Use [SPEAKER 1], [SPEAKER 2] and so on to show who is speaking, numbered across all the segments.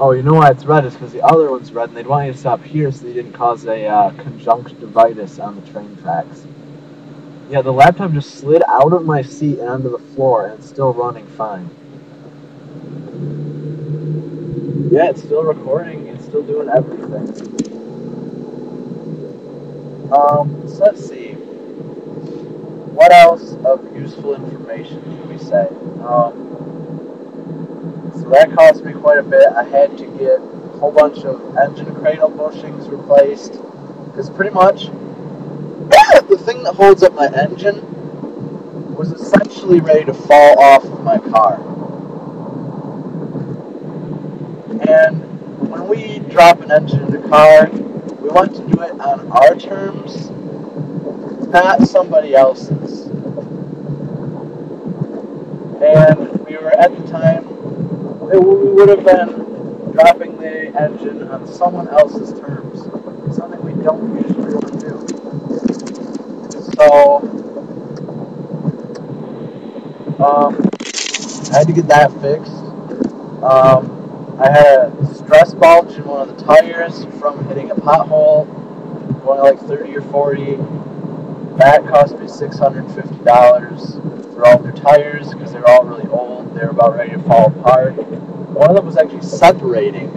[SPEAKER 1] Oh, you know why it's red? Is because the other one's red, and they'd want you to stop here so you didn't cause a uh, conjunctivitis on the train tracks. Yeah, the laptop just slid out of my seat and onto the floor, and it's still running fine. Yeah, it's still recording. It's still doing everything. Um, so let's see. What else of useful information can we say? Um, that cost me quite a bit. I had to get a whole bunch of engine cradle bushings replaced. Because pretty much the thing that holds up my engine was essentially ready to fall off of my car. And when we drop an engine in a car, we want to do it on our terms, not somebody else's. And we were at the time, we would have been dropping the engine on someone else's terms, something we don't usually do. So, um, I had to get that fixed. Um, I had a stress bulge in one of the tires from hitting a pothole, going like 30 or 40. That cost me $650 for all their tires because they're all really old. They were about ready to fall apart. One of them was actually separating.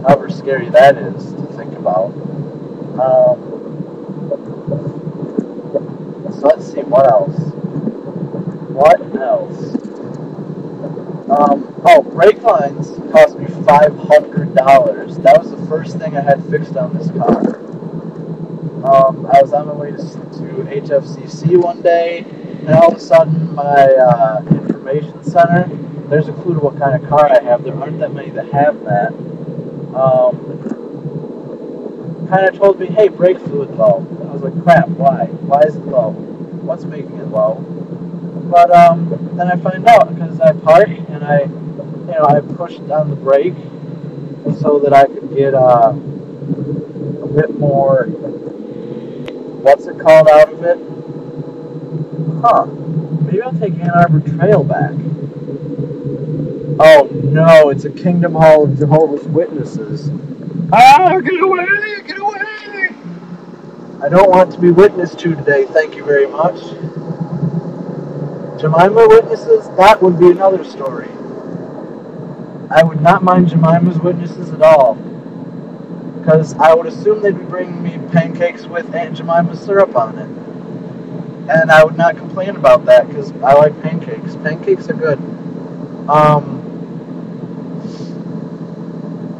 [SPEAKER 1] However scary that is to think about. Um, so let's see, what else? What else? Um, oh, brake lines cost me $500. That was the first thing I had fixed on this car. Um, I was on my way to, to HFCC one day, and all of a sudden my uh, information center, there's a clue to what kind of car I have. There aren't that many that have that. Um, kind of told me, hey, brake fluid low. I was like, crap, why? Why is it low? What's making it low? But um, then I find out because I park and I, you know, I pushed on the brake so that I could get uh, a bit more. What's it called out of it? Huh? Maybe I'll take Ann Arbor Trail back. Oh no! It's a Kingdom Hall of Jehovah's Witnesses. Ah! Get away! Get away! I don't want to be witnessed to today. Thank you very much. Jemima witnesses, that would be another story. I would not mind Jemima's witnesses at all. Because I would assume they'd be bringing me pancakes with Aunt Jemima's syrup on it. And I would not complain about that because I like pancakes. Pancakes are good. Um,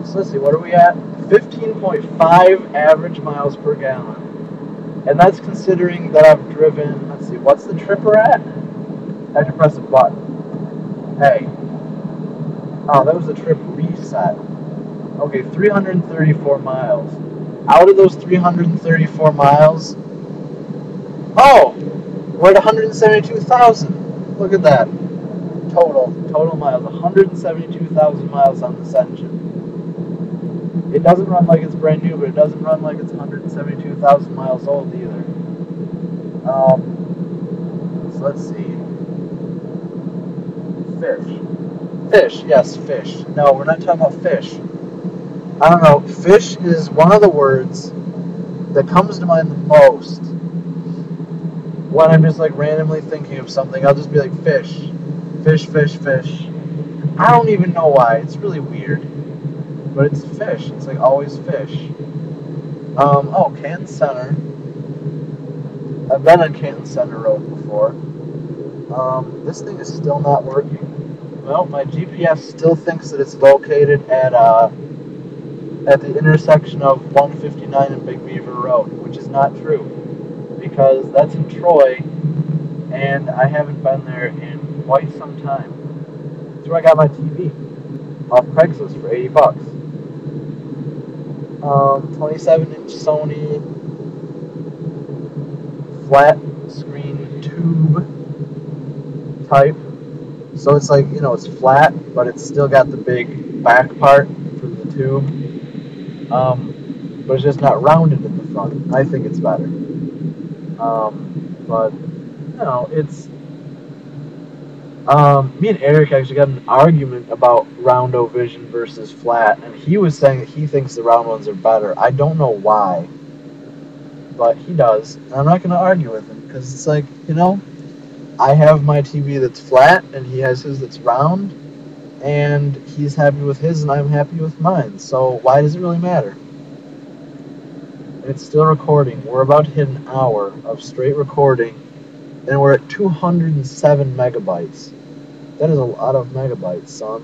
[SPEAKER 1] so let's see, what are we at? 15.5 average miles per gallon. And that's considering that I've driven, let's see, what's the tripper at? I had to press a button. Hey. Oh, that was a trip reset. Okay, 334 miles. Out of those 334 miles, oh, we're at 172,000. Look at that. Total, total miles. 172,000 miles on this engine. It doesn't run like it's brand new, but it doesn't run like it's 172,000 miles old either. Um, so let's see. Fish. Fish, yes, fish. No, we're not talking about fish. I don't know. Fish is one of the words that comes to mind the most when I'm just like randomly thinking of something. I'll just be like, fish. Fish, fish, fish. I don't even know why. It's really weird. But it's fish. It's like always fish. Um, oh, Canton Center. I've been on Canton Center Road before. Um, this thing is still not working. Well, my GPS still thinks that it's located at uh, at the intersection of 159 and Big Beaver Road, which is not true because that's in Troy, and I haven't been there in quite some time. That's where I got my TV off Craigslist for 80 bucks. Um, 27 inch Sony flat screen tube type. So it's like, you know, it's flat, but it's still got the big back part for the tube. Um, but it's just not rounded in the front. I think it's better. Um, but, you know, it's Um, me and Eric actually got an argument about roundo vision versus flat, and he was saying that he thinks the round ones are better. I don't know why, but he does. And I'm not going to argue with him because it's like, you know, I have my TV that's flat, and he has his that's round, and he's happy with his, and I'm happy with mine. So why does it really matter? It's still recording. We're about to hit an hour of straight recording, and we're at 207 megabytes. That is a lot of megabytes, son.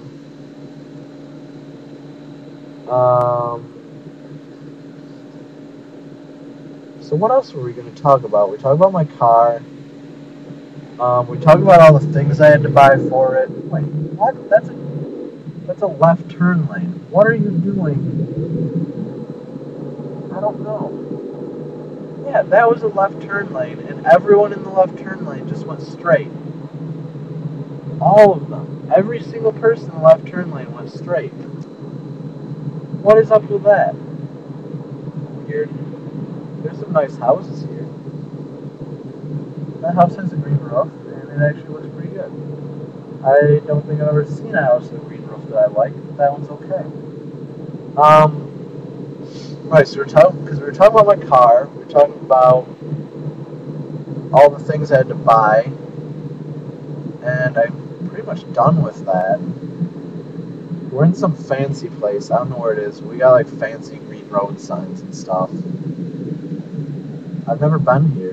[SPEAKER 1] Um, so what else were we going to talk about? We talked about my car. Um, we talked about all the things I had to buy for it. Wait, what? That's a that's a left turn lane. What are you doing? Don't know. Yeah, that was a left turn lane, and everyone in the left turn lane just went straight. All of them. Every single person in the left turn lane went straight. What is up with that? Weird. There's some nice houses here. That house has a green roof, and it actually looks pretty good. I don't think I've ever seen a house with a green roof that I like, but that one's okay. Um, right, so we're talking, because we were talking about my car, we are talking about all the things I had to buy, and I'm pretty much done with that. We're in some fancy place. I don't know where it is. We got like fancy green road signs and stuff. I've never been here.